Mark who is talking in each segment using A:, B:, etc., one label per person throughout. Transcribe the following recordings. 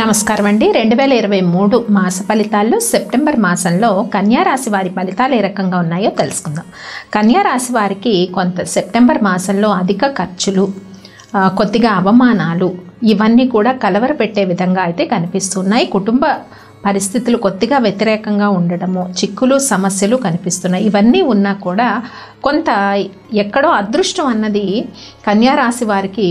A: నమస్కారం అండి రెండు వేల ఇరవై మూడు మాస ఫలితాల్లో సెప్టెంబర్ మాసంలో కన్యా రాశి వారి ఫలితాలు ఏ రకంగా ఉన్నాయో తెలుసుకుందాం. కన్యారాశి వారికి కొంత సెప్టెంబర్ మాసంలో అధిక ఖర్చులు కొద్దిగా అవమానాలు ఇవన్నీ కూడా కలవరపెట్టే విధంగా అయితే కనిపిస్తున్నాయి. కుటుంబ పరిస్థితులు కొద్దిగా వ్యతిరేకంగా ఉండడము చిక్కులు సమస్యలు కనిపిస్తున్నాయి. ఇవన్నీ ఉన్నా కూడా కొంత ఎక్కడో అదృష్టం అన్నది కన్యారాశి వారికి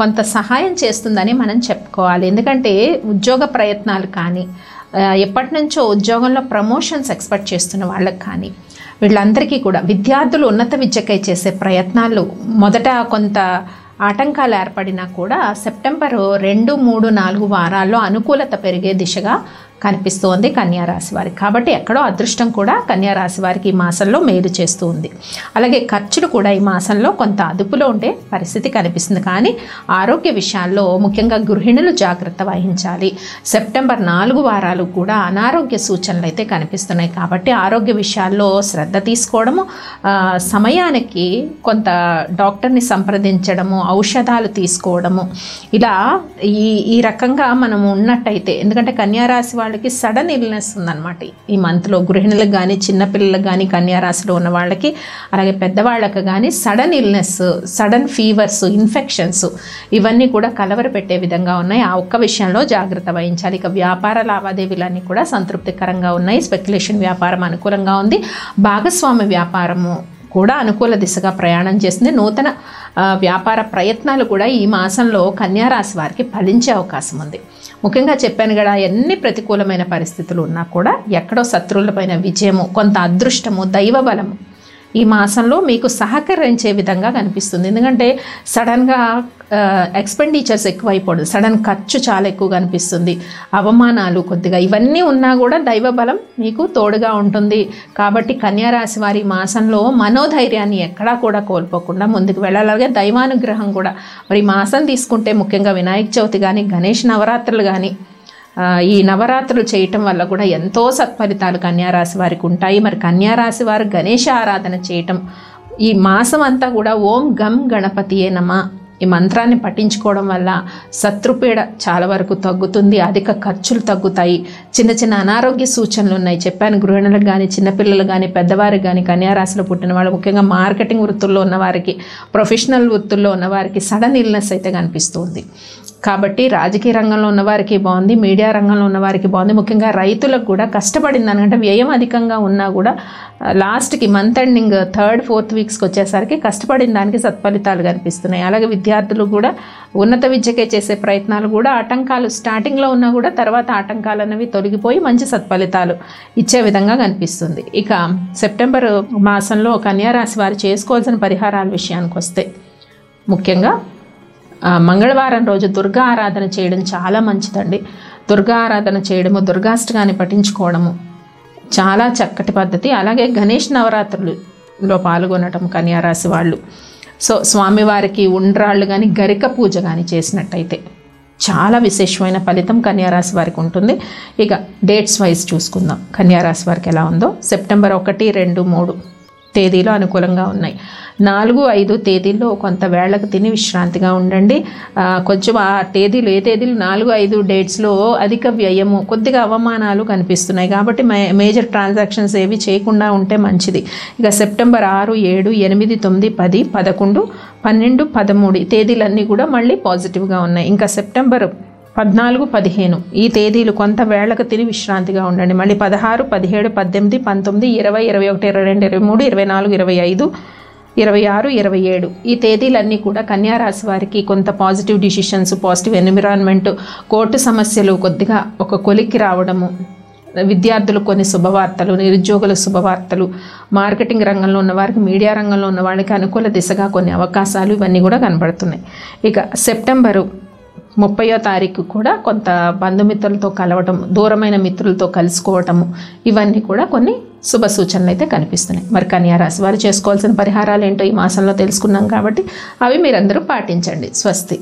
A: కొంత సహాయం చేస్తుందని మనం చెప్పుకోవాలి. ఎందుకంటే ఉద్యోగ ప్రయత్నాలు కానీ ఎప్పటి నుంచో ఉద్యోగంలో ప్రమోషన్స్ ఎక్స్పెక్ట్ చేస్తున్న వాళ్ళకి కానీ వీళ్ళందరికీ కూడా విద్యార్థులు ఉన్నత విద్యకై చేసే ప్రయత్నాలు మొదట కొంత ఆటంకాలు ఏర్పడినా కూడా సెప్టెంబరు రెండు మూడు నాలుగు వారాల్లో అనుకూలత పెరిగే దిశగా కనిపిస్తోంది కన్యారాశి వారికి. కాబట్టి ఎక్కడో అదృష్టం కూడా కన్యారాశి వారికి ఈ మాసంలో మేలు చేస్తూ ఉంది. అలాగే ఖర్చులు కూడా ఈ మాసంలో కొంత అదుపులో ఉండే పరిస్థితి కనిపిస్తుంది. కానీ ఆరోగ్య విషయాల్లో ముఖ్యంగా గృహిణులు జాగ్రత్త వహించాలి. సెప్టెంబర్ నాలుగు వారాలు కూడా అనారోగ్య సూచనలు అయితే కనిపిస్తున్నాయి. కాబట్టి ఆరోగ్య విషయాల్లో శ్రద్ధ తీసుకోవడము సమయానికి కొంత డాక్టర్ని సంప్రదించడము ఔషధాలు తీసుకోవడము. ఇలా ఈ ఈ రకంగా మనం ఉన్నట్టయితే ఎందుకంటే కన్యారాశి వాళ్ళకి సడన్ ఇల్నెస్ ఉందన్నమాట. ఈ మంత్లో గృహిణులకు కానీ చిన్నపిల్లలకు కానీ కన్యారాశిలో ఉన్న వాళ్ళకి అలాగే పెద్దవాళ్ళకు కానీ sudden illness sudden fevers infections ఇవన్నీ కూడా కలవర పెట్టే విధంగా ఉన్నాయి. ఆ ఒక్క విషయంలో జాగ్రత్త వహించాలి. ఇక వ్యాపార లావాదేవీలన్నీ కూడా సంతృప్తికరంగా ఉన్నాయి. స్పెక్యులేషన్ వ్యాపారం అనుకూలంగా ఉంది. భాగస్వామి వ్యాపారము కూడా అనుకూల దిశగా ప్రయాణం చేస్తుంది. నూతన వ్యాపార ప్రయత్నాలు కూడా ఈ మాసంలో కన్యారాశి వారికి ఫలించే అవకాశం ఉంది. ముఖ్యంగా చెప్పాను కదా ఎన్ని ప్రతికూలమైన పరిస్థితులు ఉన్నా కూడా ఎక్కడో శత్రువులపైన విజయము కొంత అదృష్టము దైవ బలము ఈ మాసంలో మీకు సహకరించే విధంగా కనిపిస్తుంది. ఎందుకంటే సడన్గా ఎక్స్పెండిచర్స్ ఎక్కువైపోదు సడన్ ఖర్చు చాలా ఎక్కువ కనిపిస్తుంది. అవమానాలు కొద్దిగా ఇవన్నీ ఉన్నా కూడా దైవ బలం మీకు తోడుగా ఉంటుంది. కాబట్టి కన్యారాశి వారి మాసంలో మనోధైర్యాన్ని ఎక్కడా కూడా కోల్పోకుండా ముందుకు వెళ్ళాలి. దైవానుగ్రహం కూడా. మరి మాసం తీసుకుంటే ముఖ్యంగా వినాయక చవితి కానీ గణేష్ నవరాత్రులు కానీ ఈ నవరాత్రులు చేయటం వల్ల కూడా ఎంతో సత్ఫలితాలు కన్యారాశి వారికి ఉంటాయి. మరి కన్యారాశి వారు గణేష ఆరాధన చేయటం ఈ మాసం అంతా కూడా ఓం గం గణపతియే నమ. ఈ మంత్రాన్ని పఠించుకోవడం వల్ల శత్రుపీడ చాలా వరకు తగ్గుతుంది అధిక ఖర్చులు తగ్గుతాయి. చిన్న చిన్న అనారోగ్య సూచనలు ఉన్నాయి. చెప్పాను గృహిణులకు కానీ చిన్నపిల్లలు కానీ పెద్దవారికి కానీ కన్యారాశిలో పుట్టిన వాళ్ళు ముఖ్యంగా మార్కెటింగ్ వృత్తుల్లో ఉన్నవారికి ప్రొఫెషనల్ వృత్తుల్లో ఉన్నవారికి సడన్ ఇల్నెస్ అయితే కనిపిస్తుంది. కాబట్టి రాజకీయ రంగంలో ఉన్నవారికి బాగుంది మీడియా రంగంలో ఉన్నవారికి బాగుంది. ముఖ్యంగా రైతులకు కూడా కష్టపడింది. అనకంటే వ్యయం అధికంగా ఉన్నా కూడా లాస్ట్కి మంత్ ఎండింగ్ థర్డ్ ఫోర్త్ వీక్స్కి వచ్చేసరికి కష్టపడిన దానికి సత్ఫలితాలు కనిపిస్తున్నాయి. అలాగే విద్యార్థులు కూడా ఉన్నత విద్యకే చేసే ప్రయత్నాలు కూడా ఆటంకాలు స్టార్టింగ్లో ఉన్నా కూడా తర్వాత ఆటంకాలు అనేవి తొలగిపోయి మంచి సత్ఫలితాలు ఇచ్చే విధంగా కనిపిస్తుంది. ఇక సెప్టెంబర్ మాసంలో కన్యారాశి వారు చేసుకోవాల్సిన పరిహారాల విషయానికి వస్తే ముఖ్యంగా మంగళవారం రోజు దుర్గా ఆరాధన చేయడం చాలా మంచిదండి. దుర్గా ఆరాధన చేయడము దుర్గాష్టకాన్ని పఠించుకోవడము చాలా చక్కటి పద్ధతి. అలాగే గణేష్ నవరాత్రులలో పాల్గొనటం కన్యారాశి వాళ్ళు. సో స్వామివారికి ఉండ్రాళ్ళు కానీ గరిక పూజ కానీ చేసినట్టయితే చాలా విశేషమైన ఫలితం కన్యారాశి వారికి ఉంటుంది. ఇక డేట్స్ వైజ్ చూసుకుందాం. కన్యారాశి వారికి ఎలా ఉందో. సెప్టెంబర్ ఒకటి రెండు మూడు. తేదీలు అనుకూలంగా ఉన్నాయి. నాలుగు ఐదు తేదీల్లో కొంత వేళకు తిని విశ్రాంతిగా ఉండండి. కొంచెం ఆ తేదీలు ఏ తేదీలు నాలుగు ఐదు డేట్స్లో అధిక వ్యయము కొద్దిగా అవమానాలు కనిపిస్తున్నాయి. కాబట్టి మే మేజర్ ట్రాన్సాక్షన్స్ ఏవి చేయకుండా ఉంటే మంచిది. ఇక సెప్టెంబర్ ఆరు ఏడు ఎనిమిది తొమ్మిది పది పదకొండు పన్నెండు పదమూడు తేదీలన్నీ కూడా మళ్ళీ పాజిటివ్గా ఉన్నాయి. ఇంకా సెప్టెంబర్ పద్నాలుగు పదిహేను. ఈ తేదీలు కొంత వేళకు తిని విశ్రాంతిగా ఉండండి. మళ్ళీ పదహారు పదిహేడు పద్దెనిమిది పంతొమ్మిది ఇరవై ఇరవై ఒకటి ఇరవై రెండు ఇరవై మూడు ఇరవై నాలుగు ఇరవై ఐదు ఇరవై ఆరు ఇరవై ఏడు. ఈ తేదీలన్నీ కూడా కన్యారాశి వారికి కొంత positive decisions positive environment court సమస్యలు కొద్దిగా ఒక కొలిక్కి రావడము విద్యార్థులు కొన్ని శుభవార్తలు నిరుద్యోగుల శుభవార్తలు మార్కెటింగ్ రంగంలో ఉన్న వారికి మీడియా రంగంలో ఉన్న వాళ్ళకి అనుకూల దిశగా కొన్ని అవకాశాలు ఇవన్నీ కూడా కనబడుతున్నాయి. ఇక సెప్టెంబరు ముప్పయో తారీఖు కూడా కొంత బంధుమిత్రులతో కలవటం దూరమైన మిత్రులతో కలుసుకోవటము ఇవన్నీ కూడా కొన్ని శుభ సూచనలు అయితే కనిపిస్తున్నాయి. మరి కన్యారాశి వారు చేసుకోవాల్సిన పరిహారాలు ఏంటో ఈ మాసంలో తెలుసుకున్నాం కాబట్టి అవి మీరందరూ పాటించండి. స్వస్తి.